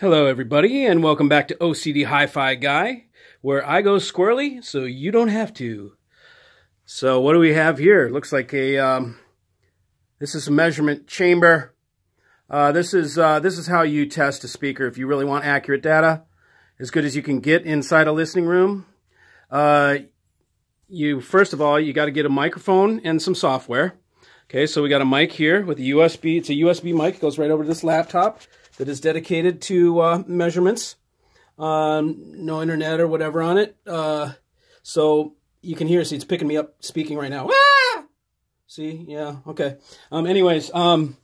Hello, everybody, and welcome back to OCD Hi-Fi Guy, where I go squirrely so you don't have to. So what do we have here? Looks like a, um, this is a measurement chamber. Uh, this is uh, this is how you test a speaker if you really want accurate data, as good as you can get inside a listening room. Uh, you First of all, you got to get a microphone and some software. Okay, so we got a mic here with a USB. It's a USB mic. It goes right over to this laptop that is dedicated to uh, measurements. Um, no internet or whatever on it. Uh, so you can hear, see, it's picking me up speaking right now. Ah! See, yeah, okay. Um, anyways, um,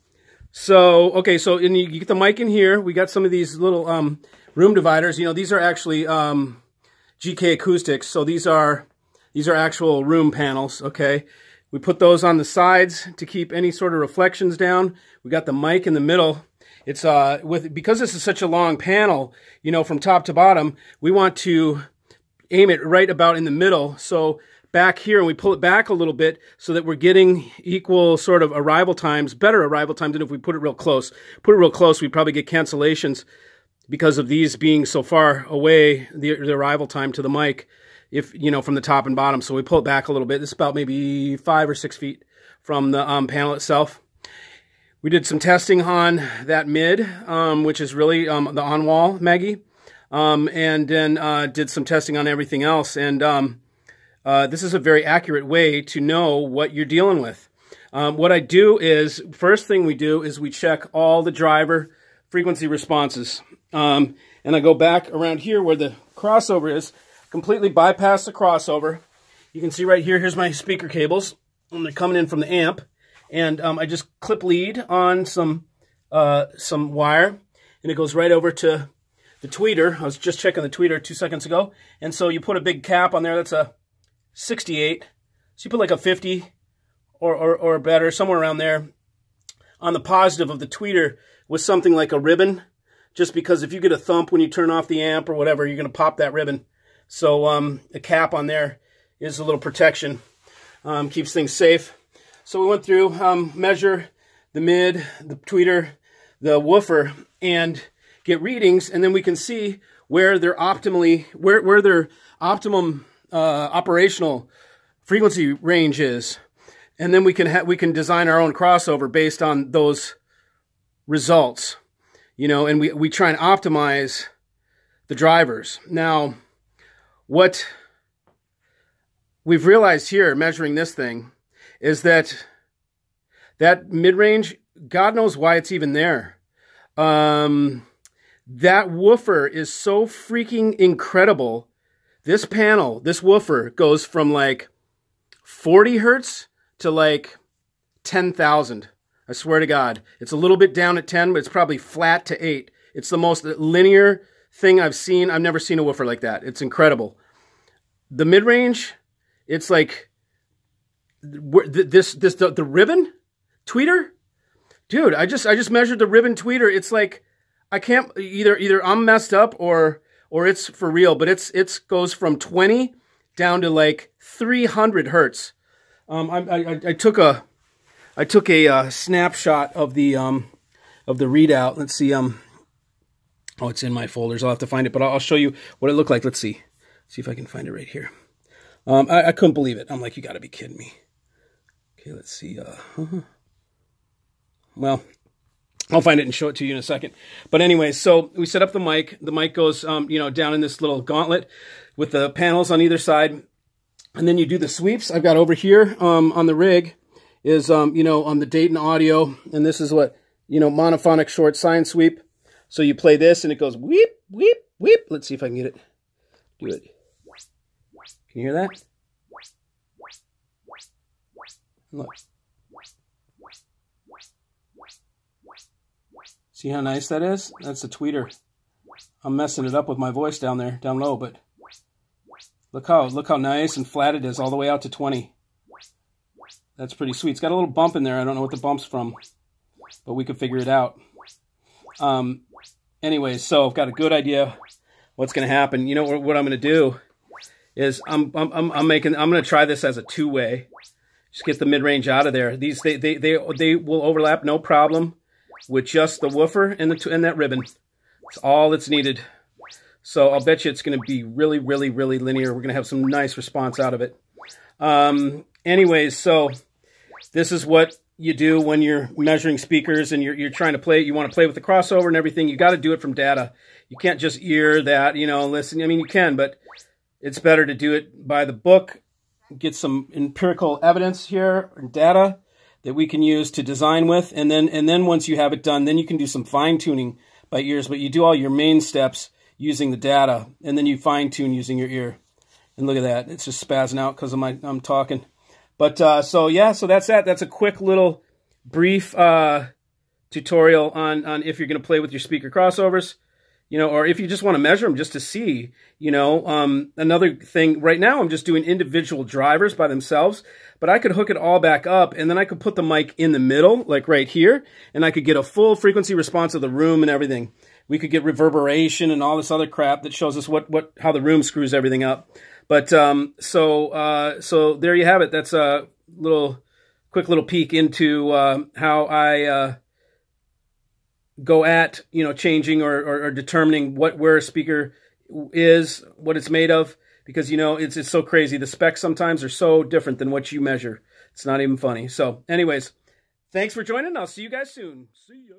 so, okay, so you get the mic in here. We got some of these little um, room dividers. You know, these are actually um, GIK Acoustics. So these are, these are actual room panels, okay? We put those on the sides to keep any sort of reflections down. We got the mic in the middle it's uh with because this is such a long panel, you know, from top to bottom, we want to aim it right about in the middle. So back here and we pull it back a little bit so that we're getting equal sort of arrival times, better arrival times than if we put it real close. Put it real close, we probably get cancellations because of these being so far away, the, the arrival time to the mic, if you know, from the top and bottom. So we pull it back a little bit. It's about maybe five or six feet from the um, panel itself. We did some testing on that mid, um, which is really um, the on-wall Maggie, um, and then uh, did some testing on everything else. And um, uh, this is a very accurate way to know what you're dealing with. Um, what I do is, first thing we do is we check all the driver frequency responses. And I go back around here where the crossover is, completely bypass the crossover. You can see right here, here's my speaker cables. And they're coming in from the amp and um, I just clip lead on some uh, some wire, and it goes right over to the tweeter. I was just checking the tweeter two seconds ago, and so you put a big cap on there. That's a 68. So you put like a 50 or, or, or better, somewhere around there. On the positive of the tweeter with something like a ribbon, just because if you get a thump when you turn off the amp or whatever, you're going to pop that ribbon. So um, a cap on there is a little protection, um, keeps things safe. So we went through, um, measure the mid, the tweeter, the woofer, and get readings, and then we can see where their optimally, where, where their optimum uh, operational frequency range is. And then we can we can design our own crossover based on those results. You know, and we, we try and optimize the drivers. Now, what we've realized here, measuring this thing, is that that mid-range, God knows why it's even there. Um, that woofer is so freaking incredible. This panel, this woofer goes from like 40 hertz to like 10,000. I swear to God. It's a little bit down at 10, but it's probably flat to 8. It's the most linear thing I've seen. I've never seen a woofer like that. It's incredible. The mid-range, it's like this this the, the ribbon tweeter? Dude i just i just measured the ribbon tweeter. It's like i can't either either i'm messed up or or it's for real but it's it's goes from 20 down to like 300 hertz. Um i i, I took a i took a uh, snapshot of the um of the readout. Let's see um oh it's in my folders. I'll have to find it but i'll, I'll show you what it looked like. Let's see. See if i can find it right here. Um i, I couldn't believe it. I'm like you got to be kidding me Okay, let's see. Uh, well, I'll find it and show it to you in a second. But anyway, so we set up the mic. The mic goes, um, you know, down in this little gauntlet with the panels on either side. And then you do the sweeps. I've got over here um, on the rig is, um, you know, on the Dayton audio. And this is what, you know, monophonic short sine sweep. So you play this and it goes weep, weep, weep. Let's see if I can get it. Do it. Can you hear that? Look. See how nice that is? That's a tweeter. I'm messing it up with my voice down there, down low, but look how look how nice and flat it is all the way out to 20. That's pretty sweet. It's got a little bump in there. I don't know what the bump's from, but we could figure it out. Um, anyways, so I've got a good idea what's going to happen. You know what, what I'm going to do is I'm, I'm, I'm making, I'm going to try this as a two-way. Just get the mid-range out of there. These they, they they they will overlap no problem with just the woofer and the and that ribbon. It's all that's needed. So I'll bet you it's going to be really, really, really linear. We're going to have some nice response out of it. Um, anyways, so this is what you do when you're measuring speakers and you're, you're trying to play. You want to play with the crossover and everything. You got to do it from data. You can't just ear that, you know, listen. I mean, you can, but it's better to do it by the book. Get some empirical evidence here and data that we can use to design with, and then and then once you have it done, then you can do some fine tuning by ears. But you do all your main steps using the data, and then you fine tune using your ear. And look at that, it's just spazzing out because of my I'm talking. But uh, so yeah, so that's that. That's a quick little brief uh, tutorial on on if you're going to play with your speaker crossovers, you know, or if you just want to measure them just to see, you know. Um, another thing, right now I'm just doing individual drivers by themselves, but I could hook it all back up and then I could put the mic in the middle, like right here, and I could get a full frequency response of the room and everything we could get reverberation and all this other crap that shows us what, what how the room screws everything up. But um, so uh, so there you have it. That's a little quick little peek into uh, how I uh, go at you know changing or, or, or, determining what where a speaker is, what it's made of, because you know it's it's so crazy. The specs sometimes are so different than what you measure. It's not even funny. So, anyways, thanks for joining. I'll see you guys soon. See ya.